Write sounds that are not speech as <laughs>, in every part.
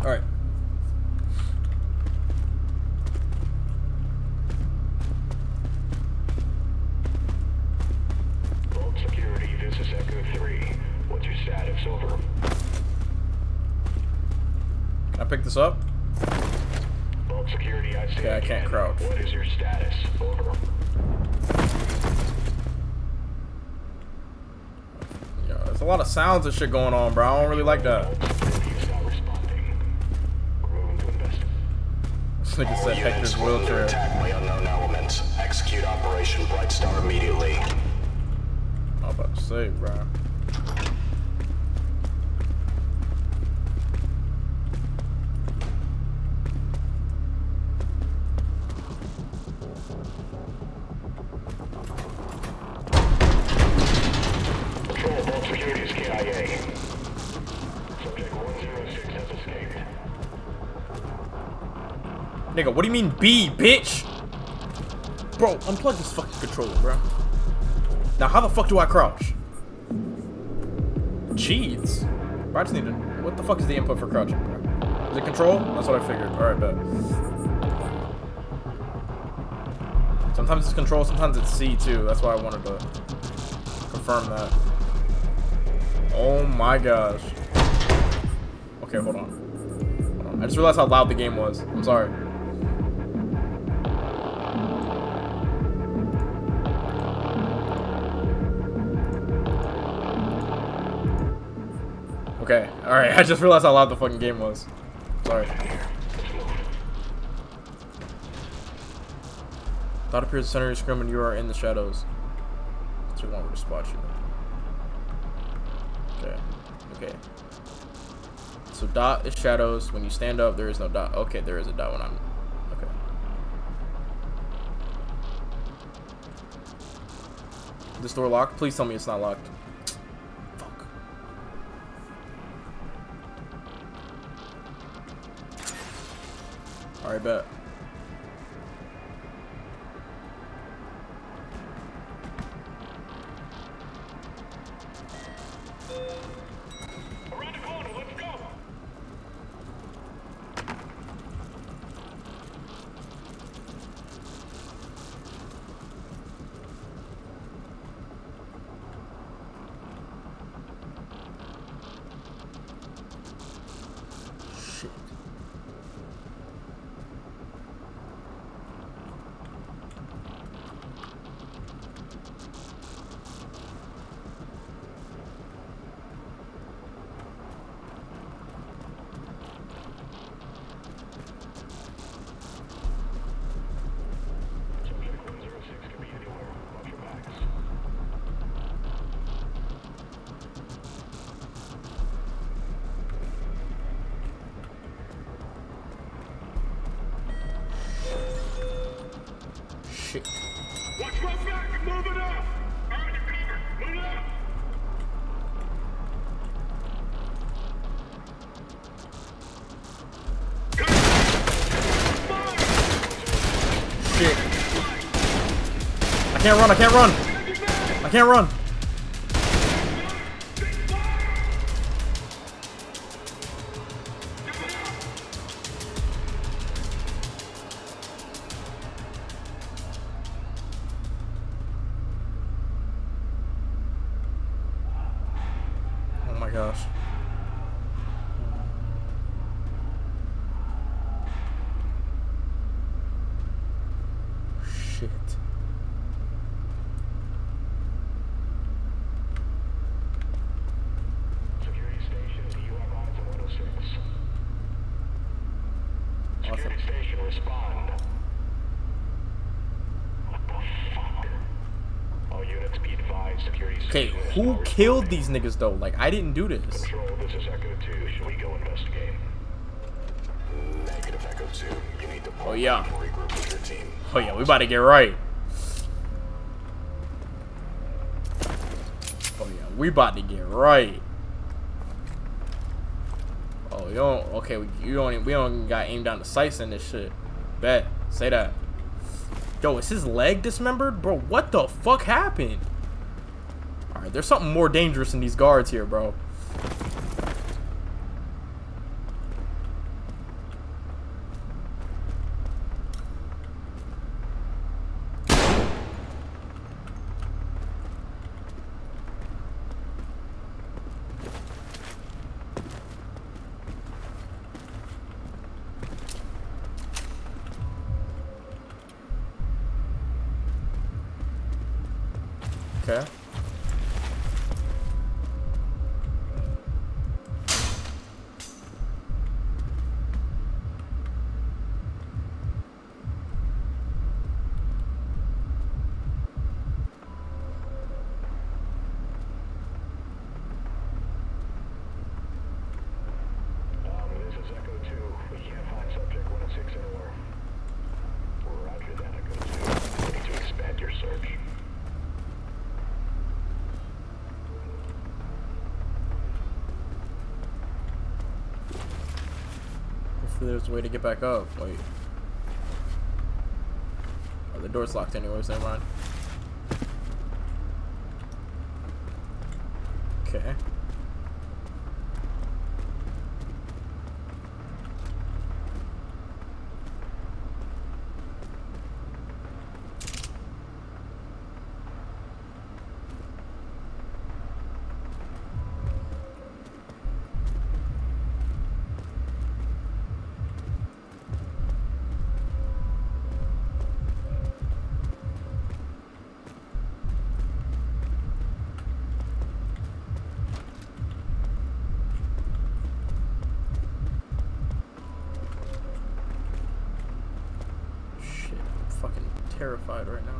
Alright. Vault security, this is Echo 3. What's your status? Over. Can I pick this up? Vault security, I say Okay, I can't crouch. What is your status? Over. Yeah, there's a lot of sounds and shit going on, bro. I don't really like that. This nigga said Hector's wheelchair. by unknown elements. Execute Operation Bright Star immediately. I'm about to say, bro. What do you mean B, bitch? Bro, unplug this fucking controller, bro. Now, how the fuck do I crouch? Cheats. I just need to. What the fuck is the input for crouching, bro? Is it control? That's what I figured. Alright, bet. Sometimes it's control, sometimes it's C too. That's why I wanted to confirm that. Oh my gosh. Okay, hold on. Hold on. I just realized how loud the game was. I'm sorry. Okay, alright, <laughs> I just realized how loud the fucking game was. Sorry. Thought appears the center of your screen when you are in the shadows. Too longer to spot you. Okay. Okay. So dot is shadows. When you stand up, there is no dot. Okay, there is a dot when I'm. Okay. This door locked? Please tell me it's not locked. Alright, bet. Can't run, I can't run! I can't run! Oh my gosh. Shit. Security station, do you have eyes on 106? Security station, respond. What the fuck? All units be advised, security Okay, station is who killed these niggas though? Like, I didn't do this. Control, this is Echo 2. Should we go investigate? Negative Echo 2. You need to Oh, yeah. regroup with your team. Oh yeah, we about to get right. Oh yeah, we about to get right. Oh, you don't. Okay, we, you don't. We don't got aimed down the sights in this shit. Bet. Say that. Yo, is his leg dismembered, bro? What the fuck happened? Alright, there's something more dangerous in these guards here, bro. Okay. Hopefully there's a way to get back up. Wait. Oh, the door's locked anyways, never mind. Okay. Terrified right now.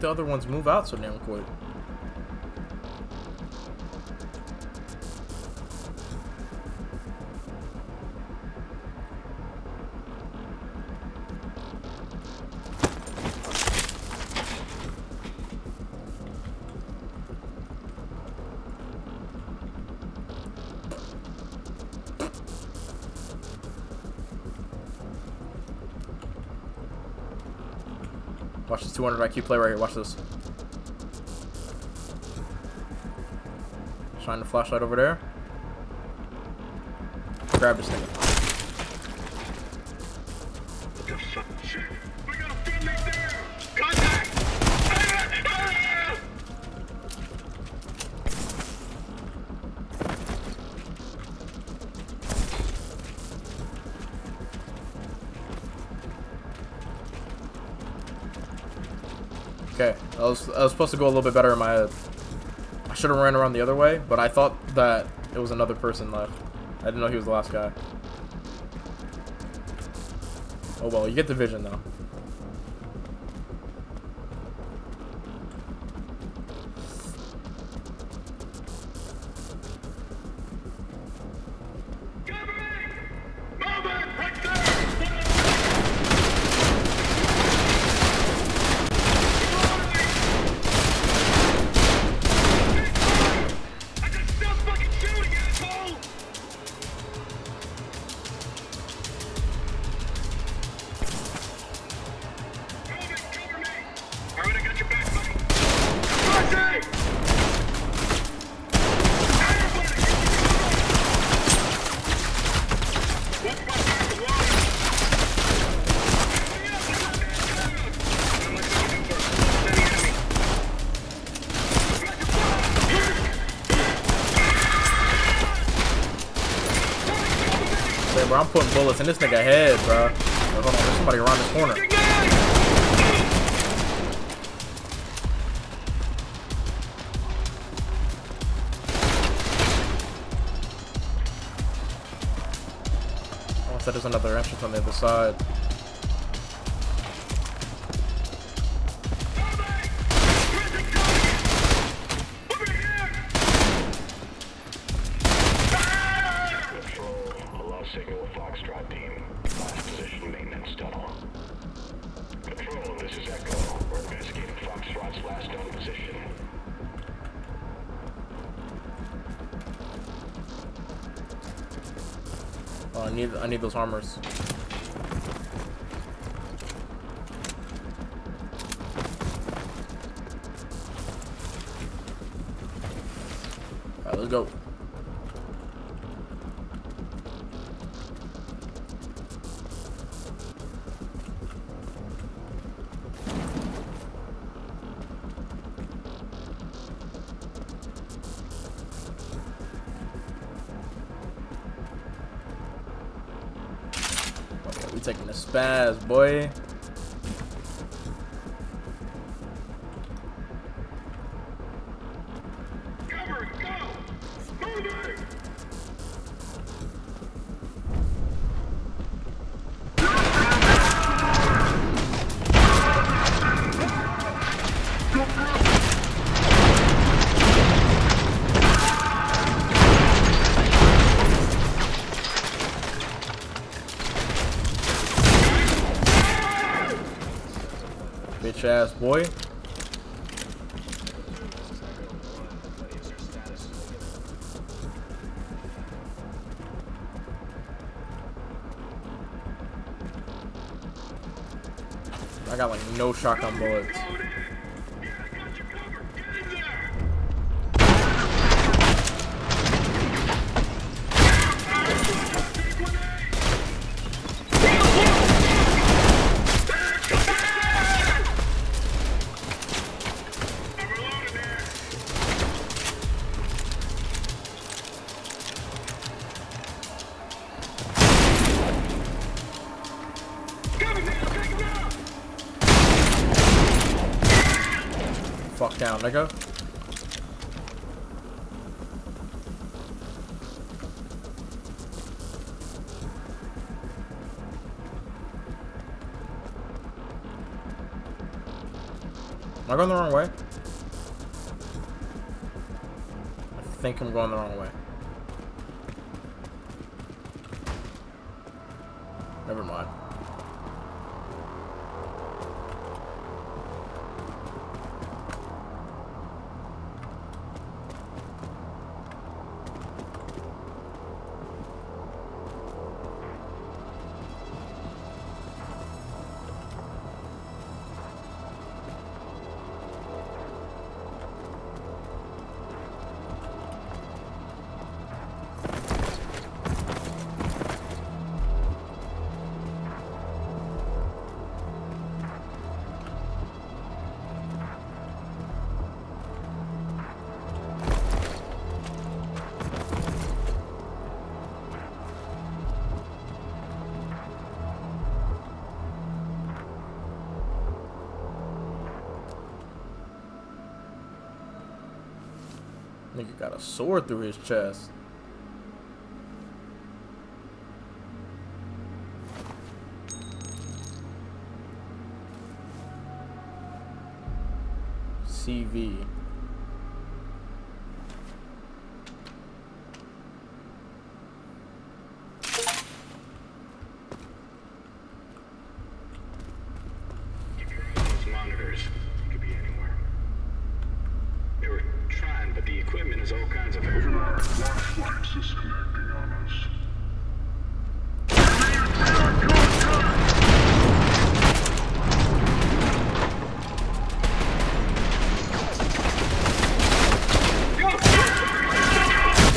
The other ones move out so damn quick. Watch this 200 IQ play right here. Watch this. Shine the flashlight over there. Grab this nigga. Okay, I was, I was supposed to go a little bit better in my head. I should have ran around the other way, but I thought that it was another person left. I didn't know he was the last guy. Oh well, you get the vision though. I'm putting bullets in this nigga head, bro. Hold on, there's somebody around this corner. Oh, said there's another entrance on the other side. I need those armors. Alright, let's go. Spaz, boy. Ass boy. I got like no shotgun bullets. Down, nigga. Am I going the wrong way? I think I'm going the wrong way. Nigga got a sword through his chest. CV.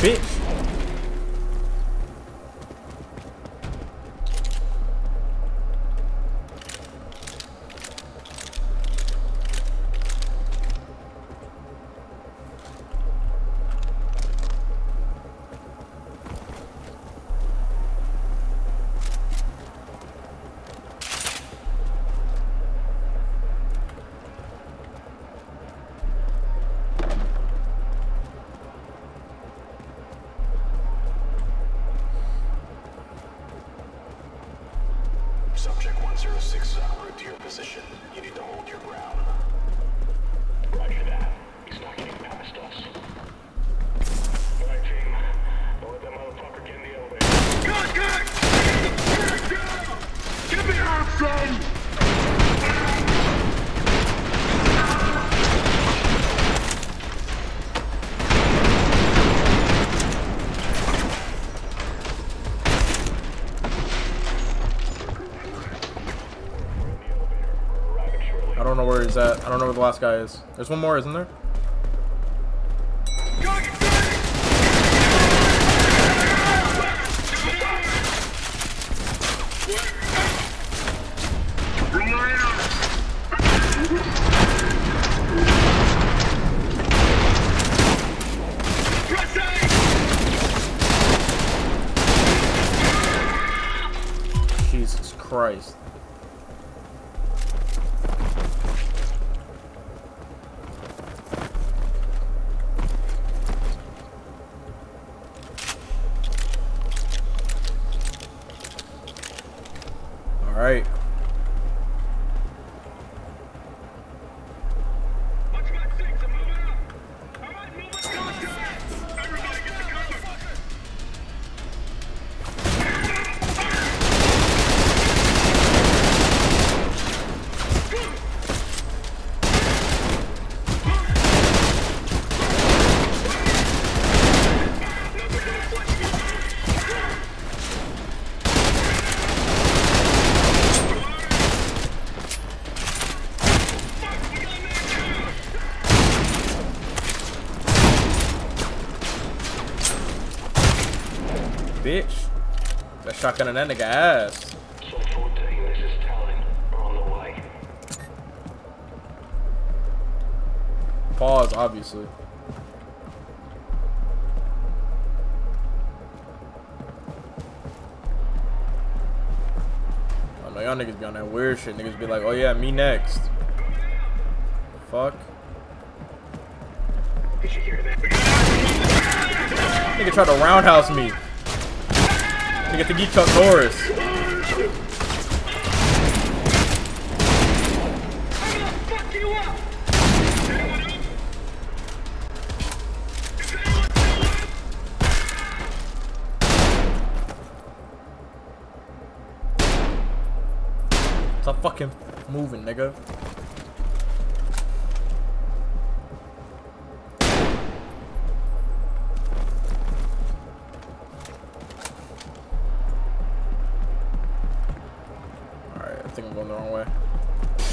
Bitch! The last guy is. There's one more, isn't there? Jesus Christ. We're on the way. Pause, obviously. I know y'all niggas be on that weird shit. Niggas be like, oh yeah, me next. Fuck. Nigga tried to roundhouse me. Nigga the he Chuck Norris. Stop fucking moving, nigga. Think I'm going the wrong way.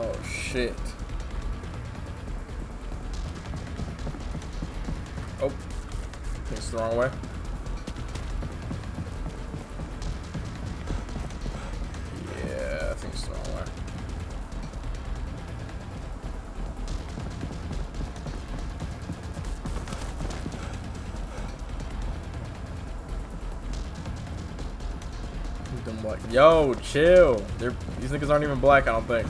Oh shit. Oh. it's the wrong way. Yeah, I think it's the wrong way. Yo, chill. They're, these niggas aren't even black, I don't think.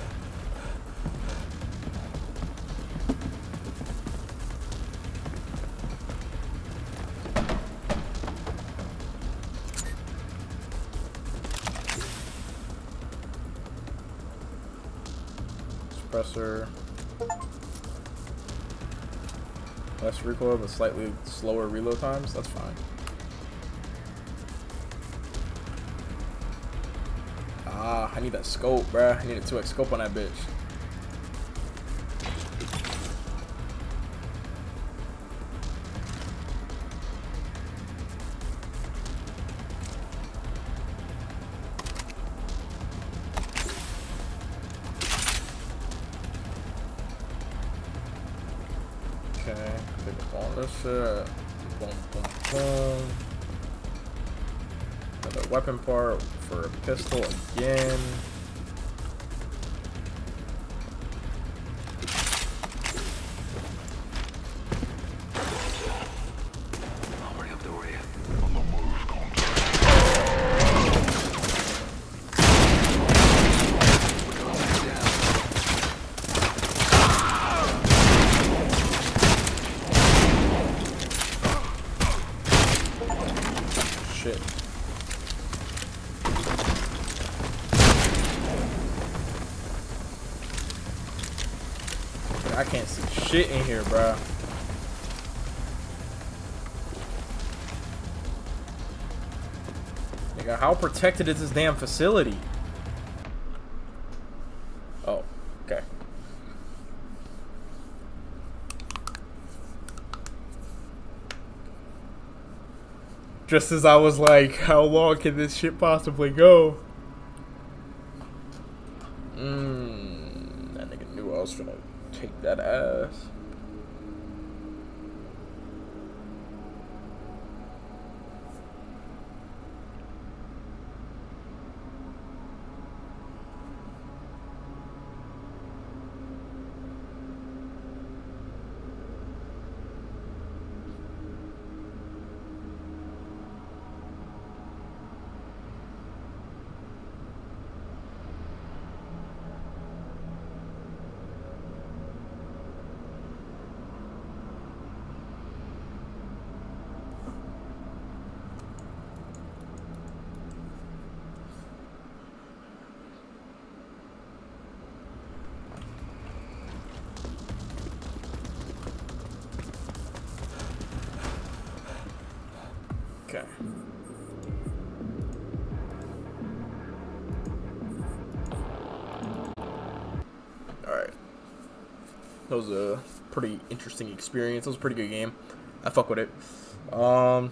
Suppressor. Less recoil, but slightly slower reload times. That's fine. Ah, I need that scope, bruh. I need a 2x scope on that bitch. Weapon part for a pistol again. Nigga, how protected is this damn facility? Oh, okay. Just as I was like, how long can this shit possibly go? Mmm, that nigga knew I was gonna take that ass. Okay. Alright. That was a pretty interesting experience. It was a pretty good game. I fuck with it. Um